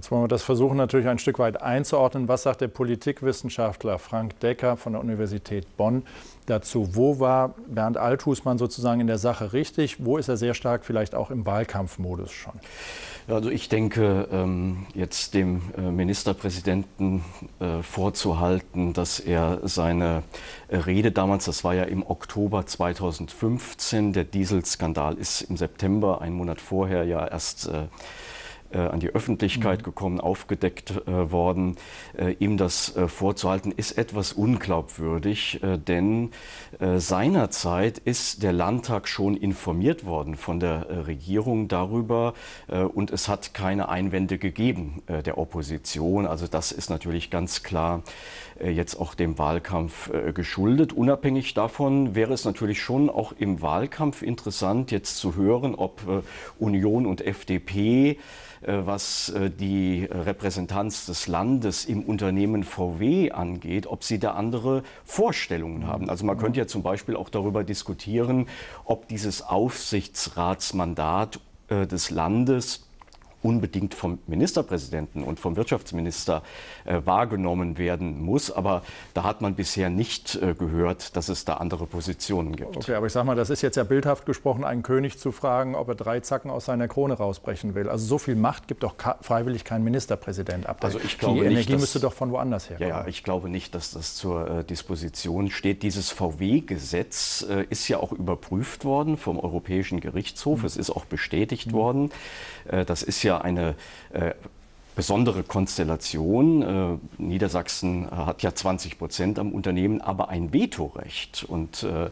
Jetzt wollen wir das versuchen natürlich ein Stück weit einzuordnen. Was sagt der Politikwissenschaftler Frank Decker von der Universität Bonn dazu? Wo war Bernd Althusmann sozusagen in der Sache richtig? Wo ist er sehr stark vielleicht auch im Wahlkampfmodus schon? Also ich denke, ähm, jetzt dem äh, Ministerpräsidenten äh, vorzuhalten, dass er seine äh, Rede damals, das war ja im Oktober 2015, der Dieselskandal ist im September, einen Monat vorher ja erst an die Öffentlichkeit mhm. gekommen, aufgedeckt äh, worden. Äh, ihm das äh, vorzuhalten, ist etwas unglaubwürdig, äh, denn äh, seinerzeit ist der Landtag schon informiert worden von der Regierung darüber und es hat keine Einwände gegeben der Opposition. Also das ist natürlich ganz klar jetzt auch dem Wahlkampf geschuldet. Unabhängig davon wäre es natürlich schon auch im Wahlkampf interessant, jetzt zu hören, ob Union und FDP äh, was äh, die Repräsentanz des Landes im Unternehmen VW angeht, ob sie da andere Vorstellungen haben. Also man könnte ja zum Beispiel auch darüber diskutieren, ob dieses Aufsichtsratsmandat äh, des Landes unbedingt vom Ministerpräsidenten und vom Wirtschaftsminister äh, wahrgenommen werden muss. Aber da hat man bisher nicht äh, gehört, dass es da andere Positionen gibt. Okay, aber ich sage mal, das ist jetzt ja bildhaft gesprochen, einen König zu fragen, ob er drei Zacken aus seiner Krone rausbrechen will. Also so viel Macht gibt doch freiwillig kein Ministerpräsident ab. Also ich glaube Die nicht, Energie dass, müsste doch von woanders. Ja, ja, ich glaube nicht, dass das zur äh, Disposition steht. Dieses VW-Gesetz äh, ist ja auch überprüft worden vom Europäischen Gerichtshof. Mhm. Es ist auch bestätigt mhm. worden. Äh, das ist ja eine äh, besondere Konstellation. Äh, Niedersachsen hat ja 20 Prozent am Unternehmen, aber ein Vetorecht. Und äh,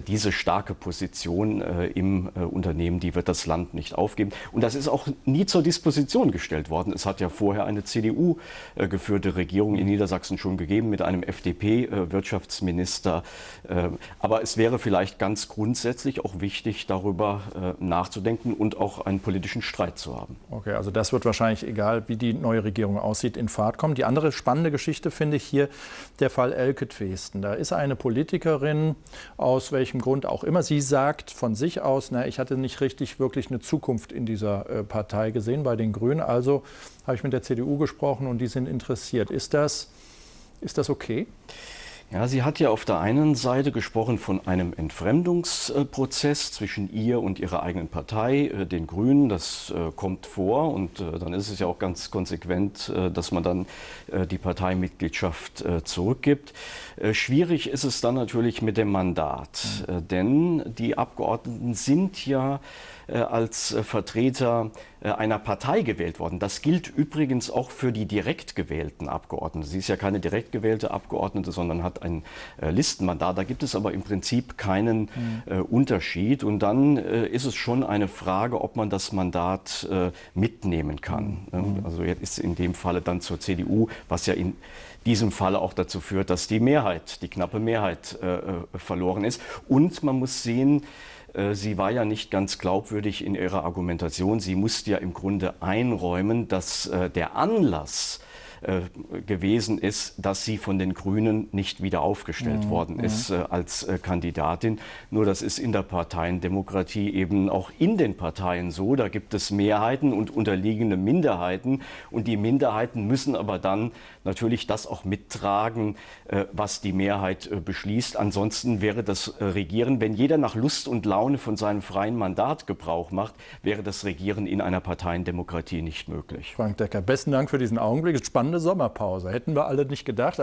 diese starke Position äh, im äh, Unternehmen, die wird das Land nicht aufgeben. Und das ist auch nie zur Disposition gestellt worden. Es hat ja vorher eine CDU äh, geführte Regierung in Niedersachsen schon gegeben mit einem FDP-Wirtschaftsminister. Äh, aber es wäre vielleicht ganz grundsätzlich auch wichtig, darüber nachzudenken und auch einen politischen Streit zu haben. Okay, also das wird wahrscheinlich egal, wie die die neue Regierung aussieht, in Fahrt kommen. Die andere spannende Geschichte finde ich hier der Fall Elke Dresden. Da ist eine Politikerin, aus welchem Grund auch immer, sie sagt von sich aus, na, ich hatte nicht richtig wirklich eine Zukunft in dieser äh, Partei gesehen bei den Grünen. Also habe ich mit der CDU gesprochen und die sind interessiert. Ist das, ist das okay? Ja, sie hat ja auf der einen Seite gesprochen von einem Entfremdungsprozess zwischen ihr und ihrer eigenen Partei, äh, den Grünen. Das äh, kommt vor und äh, dann ist es ja auch ganz konsequent, dass man dann die Parteimitgliedschaft zurückgibt. Schwierig ist es dann natürlich mit dem Mandat, denn die Abgeordneten sind ja als Vertreter einer Partei gewählt worden. Das gilt übrigens auch für die direkt gewählten Abgeordneten. Sie ist ja keine direkt gewählte Abgeordnete, sondern hat ein Listenmandat. Da gibt es aber im Prinzip keinen mhm. Unterschied. Und dann ist es schon eine Frage, ob man das Mandat mitnehmen kann. Mhm. Also jetzt ist in dem Falle dann zur CDU, was ja in diesem Falle auch dazu führt, dass die Mehrheit, die knappe Mehrheit äh, verloren ist. Und man muss sehen, äh, sie war ja nicht ganz glaubwürdig in ihrer Argumentation. Sie musste ja im Grunde einräumen, dass äh, der Anlass äh, gewesen ist, dass sie von den Grünen nicht wieder aufgestellt mhm. worden ist äh, als äh, Kandidatin. Nur das ist in der Parteiendemokratie eben auch in den Parteien so. Da gibt es Mehrheiten und unterliegende Minderheiten. Und die Minderheiten müssen aber dann natürlich das auch mittragen, äh, was die Mehrheit äh, beschließt. Ansonsten wäre das Regieren, wenn jeder nach Lust und Laune von seinem freien Mandat Gebrauch macht, wäre das Regieren in einer Parteiendemokratie nicht möglich. Frank Decker, besten Dank für diesen Augenblick. Spannende Sommerpause. Hätten wir alle nicht gedacht.